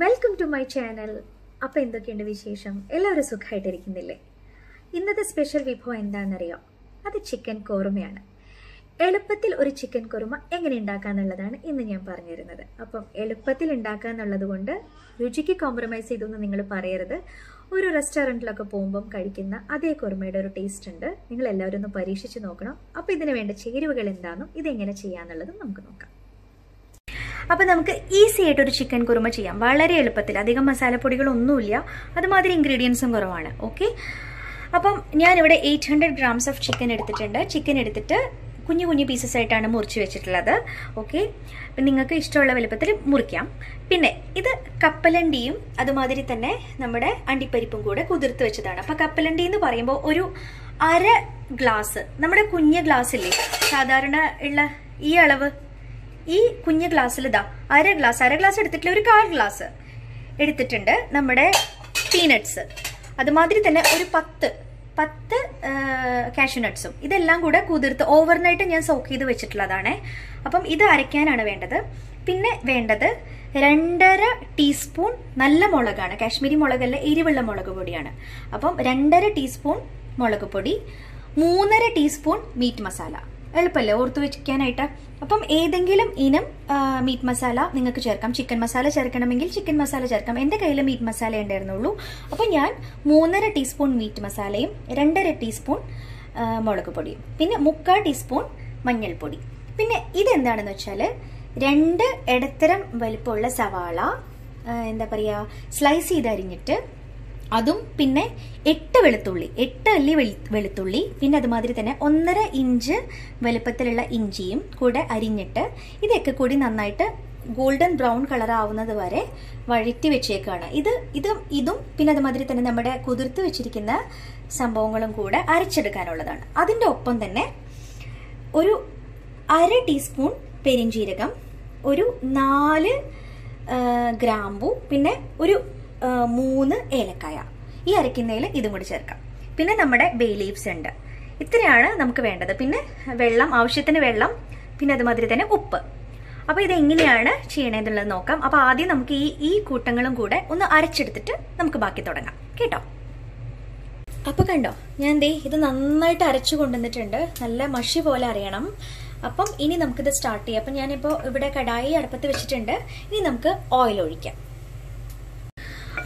Welcome to my channel അപ്പോൾ എന്തൊക്കെയുണ്ട് വിശേഷം? എല്ലാവരും സുഖമായിട്ടിരിക്കുന്നില്ലേ ഇന്നത്തെ സ്പെഷ്യൽ വിഭവം എന്താണെന്നറിയോ? അത് ചിക്കൻ കോറുമയാണ്. എളുപ്പത്തിൽ ഒരു ചിക്കൻ കുറുമ എങ്ങനെ ഉണ്ടാക്കാന്നുള്ളതാണ് ഇന്ന് ഞാൻ പറഞ്ഞിരുന്നത്. അപ്പം എളുപ്പത്തിൽ ഉണ്ടാക്കാന്നുള്ളത് കൊണ്ട് രുചിക്ക് കോംപ്രമൈസ് ചെയ്തൊന്നും നിങ്ങൾ പറയരുത്. ഒരു റെസ്റ്റോറന്റിലൊക്കെ പോകുമ്പം കഴിക്കുന്ന അതേ കുറുമയുടെ ഒരു ടേസ്റ്റ് ഉണ്ട്. നിങ്ങൾ എല്ലാവരും ഒന്ന് പരീക്ഷിച്ച് നോക്കണം. അപ്പോൾ ഇതിന് വേണ്ട ചേരുവകൾ എന്താണെന്നും ഇതെങ്ങനെ ചെയ്യാന്നുള്ളതും നമുക്ക് നോക്കാം. അപ്പോൾ നമുക്ക് ഈസി ആയിട്ട് ഒരു ചിക്കൻ കുറുമ ചെയ്യാം. വളരെ എളുപ്പത്തിൽ. അധികം മസാലപ്പൊടികളൊന്നുമില്ല. അതുമാതിരി ഇൻഗ്രീഡിയൻസും കുറവാണ്. ഓക്കെ അപ്പം ഞാനിവിടെ eight hundred grams of chicken എടുത്തിട്ടുണ്ട്. ചിക്കൻ എടുത്തിട്ട് കുഞ്ഞു കുഞ്ഞു പീസസ് ആയിട്ടാണ് മുറിച്ച് വെച്ചിട്ടുള്ളത്. ഓക്കെ നിങ്ങൾക്ക് ഇഷ്ടമുള്ള വലുപ്പത്തിൽ മുറിക്കാം. പിന്നെ ഇത് കപ്പലണ്ടിയും അതുമാതിരി തന്നെ നമ്മുടെ അണ്ടിപ്പരിപ്പും കൂടെ കുതിർത്ത് വെച്ചതാണ്. അപ്പം കപ്പലണ്ടി എന്ന് പറയുമ്പോൾ ഒരു അര ഗ്ലാസ് നമ്മുടെ കുഞ്ഞ് ഗ്ലാസ് ഇല്ലേ? സാധാരണ ഉള്ള ഈ അളവ് ഈ കുഞ്ഞ് ഗ്ലാസ്സിൽ ഇതാ അര ഗ്ലാസ് അര ഗ്ലാസ് എടുത്തിട്ടില്ല ഒരു കാൽ ഗ്ലാസ് എടുത്തിട്ടുണ്ട് നമ്മുടെ പീനട്ട്സ് അതുമാതിരി തന്നെ ഒരു പത്ത് പത്ത് കാഷ്യൂനട്ട്സും ഇതെല്ലാം കൂടെ കുതിർത്ത് ഓവർനൈറ്റ് ഞാൻ സോക്ക് ചെയ്ത് വെച്ചിട്ടുള്ളതാണ്. അപ്പം ഇത് അരയ്ക്കാനാണ് വേണ്ടത്. പിന്നെ വേണ്ടത് രണ്ടര ടീസ്പൂൺ നല്ല മുളകാണ്. കാശ്മീരി മുളകല്ല എരിവുള്ള മുളക് പൊടിയാണ്. അപ്പം രണ്ടര ടീസ്പൂൺ മുളക് പൊടി മൂന്നര ടീസ്പൂൺ മീറ്റ് മസാല എളുപ്പമല്ലേ ഓർത്ത് വെക്കാനായിട്ട്. അപ്പം ഏതെങ്കിലും ഇനം മീറ്റ് മസാല നിങ്ങൾക്ക് ചേർക്കാം. ചിക്കൻ മസാല ചേർക്കണമെങ്കിൽ ചിക്കൻ മസാല ചേർക്കാം. എന്റെ കയ്യിൽ മീറ്റ് മസാല ഉണ്ടായിരുന്നുള്ളൂ. അപ്പം ഞാൻ മൂന്നര ടീസ്പൂൺ മീറ്റ് മസാലയും രണ്ടര ടീസ്പൂൺ മുളക് പൊടിയും. പിന്നെ മുക്കാൽ ടീസ്പൂൺ മഞ്ഞൾപ്പൊടി. പിന്നെ ഇതെന്താണെന്ന് വെച്ചാൽ രണ്ട് ഇടത്തരം വലിപ്പമുള്ള സവാള എന്താ പറയുക സ്ലൈസ് ചെയ്ത് അരിഞ്ഞിട്ട് അതും പിന്നെ എട്ട് വെളുത്തുള്ളി എട്ട് അല്ലി വെളുത്തുള്ളി പിന്നെ അതുമാതിരി തന്നെ ഒന്നര ഇഞ്ച് വലുപ്പത്തിലുള്ള ഇഞ്ചിയും കൂടെ അരിഞ്ഞിട്ട് ഇതൊക്കെ കൂടി നന്നായിട്ട് ഗോൾഡൻ ബ്രൗൺ കളർ ആവുന്നത് വരെ വഴറ്റി വെച്ചേക്കാണ്. ഇത് ഇത് ഇതും പിന്നെ അതുമാതിരി തന്നെ നമ്മുടെ കുതിർത്ത് വെച്ചിരിക്കുന്ന സംഭവങ്ങളും കൂടെ അരച്ചെടുക്കാനുള്ളതാണ്. അതിന്റെ ഒപ്പം തന്നെ ഒരു അര ടീസ്പൂൺ പെരിഞ്ചീരകം ഒരു നാല് ഗ്രാമ്പു പിന്നെ ഒരു മൂന്ന് ഏലക്കായ. ഈ അരയ്ക്കുന്നതിൽ ഇതും കൂടി ചേർക്കാം. പിന്നെ നമ്മുടെ ബേ ലീവ്സ് ഉണ്ട്. ഇത്രയാണ് നമുക്ക് വേണ്ടത്. പിന്നെ വെള്ളം ആവശ്യത്തിന് വെള്ളം പിന്നെ അതുമാതിരി തന്നെ ഉപ്പ്. അപ്പോൾ ഇത് എങ്ങനെയാണ് ചെയ്യണതെന്നുള്ളത് നോക്കാം. അപ്പോൾ ആദ്യം നമുക്ക് ഈ ഈ കൂട്ടങ്ങളും കൂടെ ഒന്ന് അരച്ചെടുത്തിട്ട് നമുക്ക് ബാക്കി തുടങ്ങാം. കേട്ടോ? അപ്പോൾ കണ്ടോ ഞാൻ ദേ ഇത് നന്നായിട്ട് അരച്ചു കൊണ്ടുവന്നിട്ടുണ്ട്. നല്ല മഷി പോലെ അറിയണം അപ്പം ഇനി നമുക്കിത് സ്റ്റാർട്ട് ചെയ്യാം. അപ്പം ഞാനിപ്പോൾ ഇവിടെ കടായി അടുപ്പത്ത് വെച്ചിട്ടുണ്ട്. ഇനി നമുക്ക് ഓയിൽ ഒഴിക്കാം.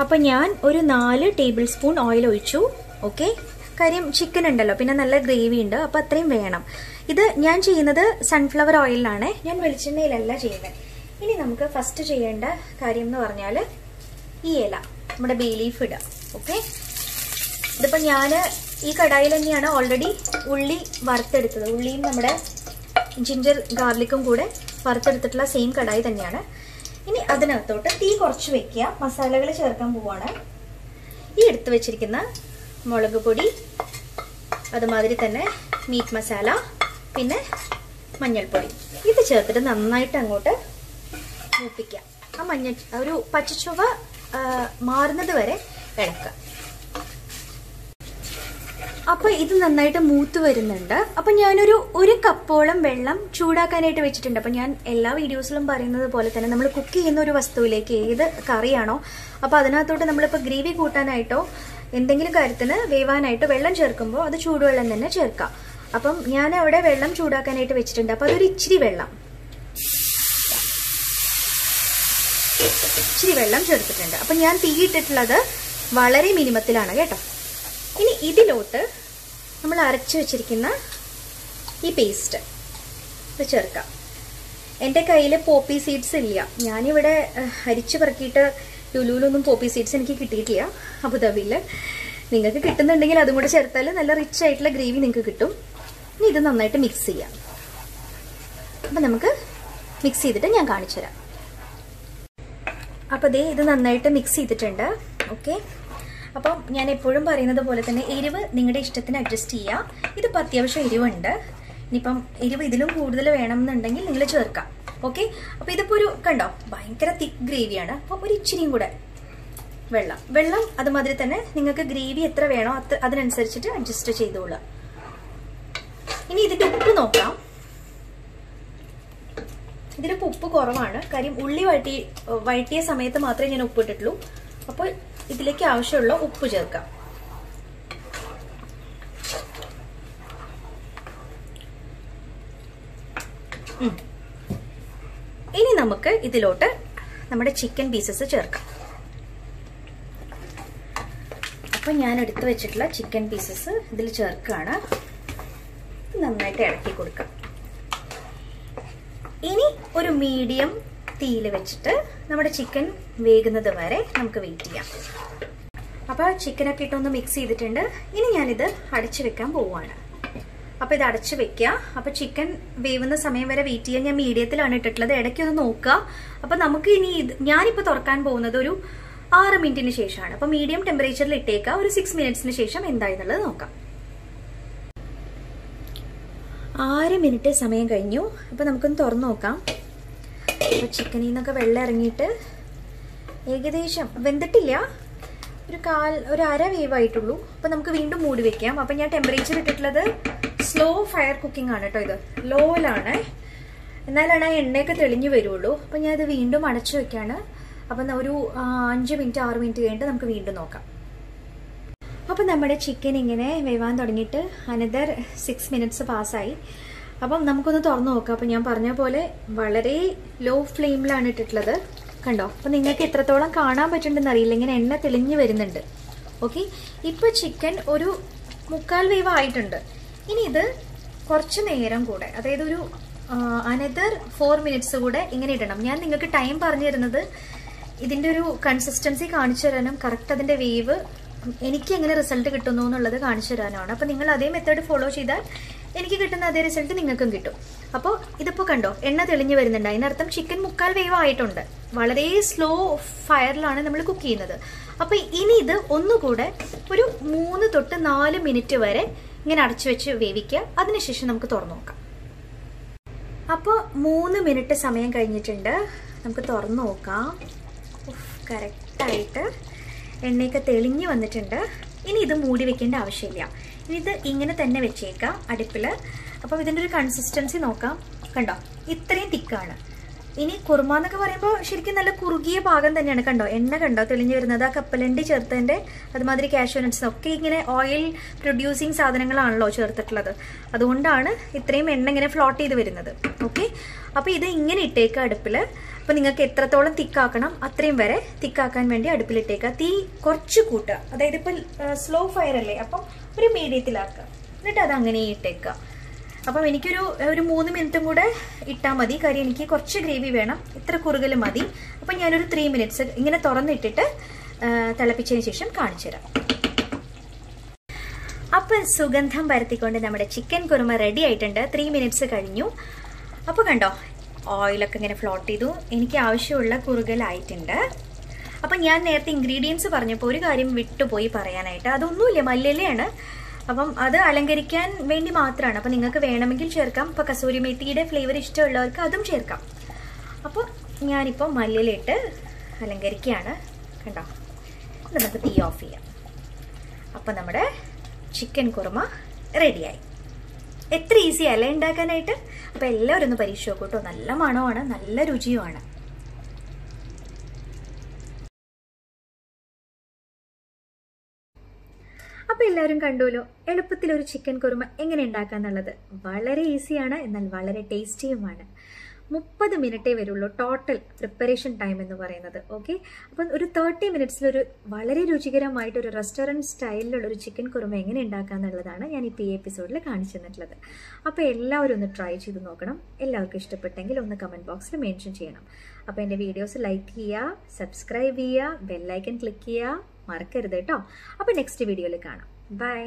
അപ്പം ഞാൻ ഒരു നാല് ടേബിൾ സ്പൂൺ ഓയിൽ ഒഴിച്ചു ഓക്കെ? കാര്യം ചിക്കൻ ഉണ്ടല്ലോ പിന്നെ നല്ല ഗ്രേവി ഉണ്ട് അപ്പം അത്രയും വേണം. ഇത് ഞാൻ ചെയ്യുന്നത് സൺഫ്ലവർ ഓയിലിലാണ് ഞാൻ വെളിച്ചെണ്ണയിലല്ല ചെയ്യുന്നത്. ഇനി നമുക്ക് ഫസ്റ്റ് ചെയ്യേണ്ട കാര്യം എന്ന് പറഞ്ഞാൽ ഈ ഇല നമ്മുടെ ബേ ലീഫ് ഇടുക ഓക്കെ? ഇതിപ്പോൾ ഞാൻ ഈ കടായിൽ തന്നെയാണ് ഓൾറെഡി ഉള്ളി വറുത്തെടുത്തത്. ഉള്ളിയും നമ്മുടെ ജിഞ്ചർ ഗാർലിക്കും കൂടെ വറുത്തെടുത്തിട്ടുള്ള സെയിം കടായി തന്നെയാണ്. ഇനി അതിനകത്തോട്ട് തീ കുറച്ച് വെക്കുക. മസാലകൾ ചേർക്കാൻ പോവാണ്. ഈ എടുത്തു വെച്ചിരിക്കുന്ന മുളക് പൊടി അതുമാതിരി തന്നെ മീറ്റ് മസാല പിന്നെ മഞ്ഞൾപ്പൊടി. ഇത് ചേർത്തിട്ട് നന്നായിട്ട് അങ്ങോട്ട് മൂപ്പിക്കുക. ആ മഞ്ഞ ഒരു പച്ചച്ചുവ മാറുന്നത് വരെ ഇളക്കുക. അപ്പൊ ഇത് നന്നായിട്ട് മൂത്ത് വരുന്നുണ്ട്. അപ്പൊ ഞാനൊരു ഒരു കപ്പോളം വെള്ളം ചൂടാക്കാനായിട്ട് വെച്ചിട്ടുണ്ട്. അപ്പൊ ഞാൻ എല്ലാ വീഡിയോസിലും പറയുന്നത് പോലെ തന്നെ നമ്മൾ കുക്ക് ചെയ്യുന്ന ഒരു വസ്തുവിലേക്ക് ഏത് കറിയാണോ അപ്പൊ അതിനകത്തോട്ട് നമ്മളിപ്പോ ഗ്രേവി കൂട്ടാനായിട്ടോ എന്തെങ്കിലും കാര്യത്തിന് വേവാനായിട്ട് വെള്ളം ചേർക്കുമ്പോൾ അത് ചൂടുവെള്ളം തന്നെ ചേർക്കാം. അപ്പം ഞാൻ അവിടെ വെള്ളം ചൂടാക്കാനായിട്ട് വെച്ചിട്ടുണ്ട്. അപ്പൊ അതൊരു ഇച്ചിരി വെള്ളം. ഇച്ചിരി വെള്ളം ചേർത്തിട്ടുണ്ട്. അപ്പൊ ഞാൻ തീയിട്ടിട്ടുള്ളത് വളരെ മിനിമത്തിലാണ് കേട്ടോ. ഇനി ഇതിലോട്ട് നമ്മൾ അരച്ചു വെച്ചിരിക്കുന്ന ഈ പേസ്റ്റ് ഇത് ചേർക്കാം. എന്റെ കയ്യിൽ പോപ്പി സീഡ്സ് ഇല്ല. ഞാനിവിടെ അരിച്ചു പറക്കിയിട്ട് ലുലുവിലൊന്നും പോപ്പി സീഡ്സ് എനിക്ക് കിട്ടിയിട്ടില്ല. അബുദാബിയിൽ നിങ്ങൾക്ക് കിട്ടുന്നുണ്ടെങ്കിൽ അതും കൂടെ ചേർത്താൽ നല്ല റിച്ച് ആയിട്ടുള്ള ഗ്രേവി നിങ്ങൾക്ക് കിട്ടും. ഇനി ഇത് നന്നായിട്ട് മിക്സ് ചെയ്യാം. അപ്പം നമുക്ക് മിക്സ് ചെയ്തിട്ട് ഞാൻ കാണിച്ചു തരാം അപ്പോൾ ദേ ഇത് നന്നായിട്ട് മിക്സ് ചെയ്തിട്ടുണ്ട്. ഓക്കെ അപ്പം ഞാൻ എപ്പോഴും പറയുന്നത് പോലെ തന്നെ എരിവ് നിങ്ങളുടെ ഇഷ്ടത്തിന് അഡ്ജസ്റ്റ് ചെയ്യാം. ഇതിപ്പോൾ അത്യാവശ്യം എരിവുണ്ട്. ഇനിയിപ്പം എരിവ് ഇതിലും കൂടുതൽ വേണമെന്നുണ്ടെങ്കിൽ നിങ്ങൾ ചേർക്കാം. ഓക്കെ അപ്പോൾ ഇതിപ്പോൾ ഒരു കണ്ടോ? ഭയങ്കര തിക്ക് ഗ്രേവിയാണ് അപ്പോൾ ഒരു ഇച്ചിരിയും കൂടെ വെള്ളം. വെള്ളം അതുമാതിരി തന്നെ നിങ്ങൾക്ക് ഗ്രേവി എത്ര വേണോ അത്ര അതിനനുസരിച്ചിട്ട് അഡ്ജസ്റ്റ് ചെയ്തോളാം ഇനി ഇതിന്റെ ഉപ്പ് നോക്കാം. ഇതിലിപ്പോൾ ഉപ്പ് കുറവാണ്. കാര്യം ഉള്ളി വഴറ്റി വഴറ്റിയ സമയത്ത് മാത്രമേ ഞാൻ ഉപ്പ് ഇട്ടിട്ടുള്ളൂ അപ്പോൾ ഇതിലേക്ക് ആവശ്യമുള്ള ഉപ്പ് ചേർക്കാം. ഇനി നമുക്ക് ഇതിലോട്ട് നമ്മുടെ ചിക്കൻ പീസസ് ചേർക്കാം. അപ്പം ഞാൻ എടുത്തു വെച്ചിട്ടുള്ള ചിക്കൻ പീസസ് ഇതിൽ ചേർക്കുകയാണ്. നന്നായിട്ട് ഇളക്കി കൊടുക്കാം. ഇനി ഒരു മീഡിയം തീയിൽ വെച്ചിട്ട് നമ്മുടെ ചിക്കൻ വേകുന്നത് വരെ നമുക്ക് വെയിറ്റ് ചെയ്യാം. അപ്പോൾ ചിക്കനൊക്കെ ഇട്ടൊന്ന് മിക്സ് ചെയ്തിട്ടുണ്ട്. ഇനി ഞാനിത് അടച്ചു വെക്കാൻ പോവുകയാണ്. അപ്പോൾ ഇത് അടച്ചു വെക്കുക. അപ്പോൾ ചിക്കൻ വേവുന്ന സമയം വരെ വെയിറ്റ് ചെയ്യാൻ ഞാൻ മീഡിയത്തിലാണ് ഇട്ടിട്ടുള്ളത്. ഇടയ്ക്ക് ഒന്ന് നോക്കുക. അപ്പോൾ നമുക്ക് ഇനി ഇത് ഞാനിപ്പോൾ തുറക്കാൻ പോകുന്നത് ഒരു ആറ് മിനിറ്റിന് ശേഷമാണ്. അപ്പോൾ മീഡിയം ടെമ്പറേച്ചറിൽ ഇട്ടേക്കുക. ഒരു സിക്സ് മിനിറ്റ്സിന് ശേഷം എന്തായെന്നുള്ളത് നോക്കാം. ആറ് മിനിറ്റ് സമയം കഴിഞ്ഞു. അപ്പോൾ നമുക്കൊന്ന് തുറന്നു നോക്കാം. അപ്പോൾ ചിക്കനിൽ നിന്നൊക്കെ വെള്ളം ഇറങ്ങിയിട്ട് ഏകദേശം വെന്തിട്ടില്ല. ഒരു കാൽ ഒരു അര വേവായിട്ടുള്ളൂ അപ്പോൾ നമുക്ക് വീണ്ടും മൂടി വെക്കാം. അപ്പം ഞാൻ ടെമ്പറേച്ചർ ഇട്ടിട്ടുള്ളത് സ്ലോ ഫയർ കുക്കിംഗ് ആണ് കേട്ടോ ഇത്. ലോയിലാണ് എന്നാലാണ് ആ എണ്ണയൊക്കെ തെളിഞ്ഞു വരുള്ളൂ. അപ്പം ഞാൻ ഇത് വീണ്ടും അടച്ചു വെക്കാണ്. അപ്പം ഒരു അഞ്ച് മിനിറ്റ് ആറ് മിനിറ്റ് കഴിഞ്ഞിട്ട് നമുക്ക് വീണ്ടും നോക്കാം. അപ്പം നമ്മുടെ ചിക്കൻ ഇങ്ങനെ വേവാൻ തുടങ്ങിയിട്ട് അനദർ സിക്സ് മിനിറ്റ്സ് പാസ്സായി അപ്പം നമുക്കൊന്ന് തുറന്നു നോക്കാം. അപ്പം ഞാൻ പറഞ്ഞ പോലെ വളരെ ലോ ഫ്ലെയിമിലാണ് ഇട്ടിട്ടുള്ളത്. കണ്ടോ? അപ്പം നിങ്ങൾക്ക് എത്രത്തോളം കാണാൻ പറ്റുന്നുണ്ടെന്ന് അറിയില്ല. ഇങ്ങനെ എണ്ണ തെളിഞ്ഞു വരുന്നുണ്ട്. ഓക്കെ ഇപ്പം ചിക്കൻ ഒരു മുക്കാൽ വേവ് ആയിട്ടുണ്ട്. ഇനി ഇത് കുറച്ച് നേരം കൂടെ അതായത് ഒരു അനദർ ഫോർ മിനിറ്റ്സ് കൂടെ ഇങ്ങനെ ഇടണം. ഞാൻ നിങ്ങൾക്ക് ടൈം പറഞ്ഞു തരുന്നത് ഇതിന്റെ ഒരു കൺസിസ്റ്റൻസി കാണിച്ചു തരാനും കറക്റ്റ് അതിന്റെ വേവ് എനിക്ക് എങ്ങനെ റിസൾട്ട് കിട്ടുന്നു എന്നുള്ളത് കാണിച്ചു തരാനാണ് അപ്പോൾ നിങ്ങൾ അതേ മെത്തേഡ് ഫോളോ ചെയ്താൽ എനിക്ക് കിട്ടുന്ന അതേ റിസൾട്ട് നിങ്ങൾക്കും കിട്ടും. അപ്പോൾ ഇതിപ്പോൾ കണ്ടോ എണ്ണ തെളിഞ്ഞു വരുന്നുണ്ട്. അതിനർത്ഥം ചിക്കൻ മുക്കാൽ വേവ് ആയിട്ടുണ്ട്. വളരെ സ്ലോ ഫയറിലാണ് നമ്മൾ കുക്ക് ചെയ്യുന്നത്. അപ്പോൾ ഇനി ഇത് ഒന്നുകൂടെ ഒരു മൂന്ന് തൊട്ട് നാല് മിനിറ്റ് വരെ ഇങ്ങനെ അടച്ചു വെച്ച് വേവിക്കുക. അതിനുശേഷം നമുക്ക് തുറന്നു നോക്കാം. അപ്പോൾ മൂന്ന് മിനിറ്റ് സമയം കഴിഞ്ഞിട്ടുണ്ട്. നമുക്ക് തുറന്നു നോക്കാം. കറക്റ്റായിട്ട് എണ്ണയൊക്കെ തെളിഞ്ഞു വന്നിട്ടുണ്ട്. ഇനി ഇത് മൂടി വെക്കേണ്ട ആവശ്യമില്ല. ഇനി ഇത് ഇങ്ങനെ തന്നെ വെച്ചേക്കാം അടുപ്പിൽ അപ്പോൾ ഇതിന്റെ ഒരു കൺസിസ്റ്റൻസി നോക്കാം. കണ്ടോ? ഇത്രയും തിക്കാണ് ഇനി കുറുമ എന്നൊക്കെ പറയുമ്പോൾ ശരിക്കും നല്ല കുറുകിയ ഭാഗം തന്നെയാണ് കണ്ടോ? എണ്ണ കണ്ടോ? തെളിഞ്ഞു വരുന്നത് ആ കപ്പലണ്ടി ചേർത്തതിന്റെ അതുമാതിരി കാഷ്യൂനട്ട്സ് ഒക്കെ ഇങ്ങനെ ഓയിൽ പ്രൊഡ്യൂസിങ് സാധനങ്ങളാണല്ലോ ചേർത്തിട്ടുള്ളത്. അതുകൊണ്ടാണ് ഇത്രയും എണ്ണ ഇങ്ങനെ ഫ്ലോട്ട് ചെയ്ത് വരുന്നത്. ഓക്കെ അപ്പോൾ ഇത് ഇങ്ങനെ ഇട്ടേക്കുക അടുപ്പിൽ അപ്പോൾ നിങ്ങൾക്ക് എത്രത്തോളം തിക്കാക്കണം അത്രയും വരെ തിക്കാക്കാൻ വേണ്ടി അടുപ്പിലിട്ടേക്കുക തീ കുറച്ച് കൂട്ടുക. അതായത് ഇപ്പം സ്ലോ ഫയർ അല്ലേ? അപ്പം ഒരു മീഡിയത്തിലാക്കുക എന്നിട്ട് അത് അങ്ങനെ ഇട്ടേക്കുക. അപ്പം എനിക്കൊരു ഒരു മൂന്ന് മിനിറ്റും കൂടെ ഇട്ടാൽ മതി. കാര്യം എനിക്ക് കുറച്ച് ഗ്രേവി വേണം. ഇത്ര കുറുകൽ മതി. അപ്പം ഞാനൊരു ത്രീ മിനിറ്റ്സ് ഇങ്ങനെ തുറന്നിട്ടിട്ട് തിളപ്പിച്ചതിന് ശേഷം കാണിച്ചു തരാം. അപ്പം സുഗന്ധം പരത്തിക്കൊണ്ട് നമ്മുടെ ചിക്കൻ കുറുമ റെഡി ആയിട്ടുണ്ട്. ത്രീ മിനിറ്റ്സ് കഴിഞ്ഞു. അപ്പോൾ കണ്ടോ ഓയിലൊക്കെ ഇങ്ങനെ ഫ്ലോട്ട് ചെയ്തു. എനിക്ക് ആവശ്യമുള്ള കുറുകലായിട്ടുണ്ട്. അപ്പം ഞാൻ നേരത്തെ ഇൻഗ്രീഡിയൻസ് പറഞ്ഞപ്പോൾ ഒരു കാര്യം വിട്ടുപോയി പറയാനായിട്ട്. അതൊന്നുമില്ല മല്ലിലയാണ് അപ്പം അത് അലങ്കരിക്കാൻ വേണ്ടി മാത്രമാണ് അപ്പം നിങ്ങൾക്ക് വേണമെങ്കിൽ ചേർക്കാം. ഇപ്പോൾ കസൂരി മെത്തിയുടെ ഫ്ലേവർ ഇഷ്ടമുള്ളവർക്ക് അതും ചേർക്കാം. അപ്പോൾ ഞാനിപ്പോൾ മല്ലിലിട്ട് അലങ്കരിക്കുകയാണ്. കണ്ടോ? നമുക്ക് തീ ഓഫ് ചെയ്യാം. അപ്പം നമ്മുടെ ചിക്കൻ കുറുമ റെഡിയായി എത്ര ഈസി അല്ലേ ഉണ്ടാക്കാനായിട്ട്? അപ്പം എല്ലാവരും ഒന്ന് പരീക്ഷ നോക്കൂട്ടോ നല്ല മണമാണ് നല്ല രുചിയുമാണ്. അപ്പോൾ എല്ലാവരും കണ്ടുവല്ലോ എളുപ്പത്തിൽ ഒരു ചിക്കൻ കുറുമ എങ്ങനെ ഉണ്ടാക്കാന്നുള്ളത്. വളരെ ഈസിയാണ് എന്നാൽ വളരെ ടേസ്റ്റിയുമാണ് മുപ്പത് മിനിറ്റേ വരുള്ളൂ ടോട്ടൽ പ്രിപ്പറേഷൻ ടൈം എന്ന് പറയുന്നത് ഓക്കെ അപ്പം ഒരു തേർട്ടി മിനിറ്റ്സിലൊരു വളരെ രുചികരമായിട്ട് ഒരു റെസ്റ്റോറന്റ് സ്റ്റൈലിലുള്ള ഒരു ചിക്കൻ കുറുമ എങ്ങനെ ഉണ്ടാക്കാന്നുള്ളതാണ് ഞാൻ ഇപ്പോൾ ഈ എപ്പിസോഡിൽ കാണിച്ചു തന്നിട്ടുള്ളത്. അപ്പോൾ എല്ലാവരും ഒന്ന് ട്രൈ ചെയ്ത് നോക്കണം. എല്ലാവർക്കും ഇഷ്ടപ്പെട്ടെങ്കിൽ ഒന്ന് കമന്റ് ബോക്സിൽ മെൻഷൻ ചെയ്യണം. അപ്പോൾ എന്റെ വീഡിയോസ് ലൈക്ക് ചെയ്യുക സബ്സ്ക്രൈബ് ചെയ്യുക ബെല്ലൈക്കൻ ക്ലിക്ക് ചെയ്യുക. മറക്കരുത് കേട്ടോ. അപ്പോൾ നെക്സ്റ്റ് വീഡിയോയിൽ കാണാം. ബൈ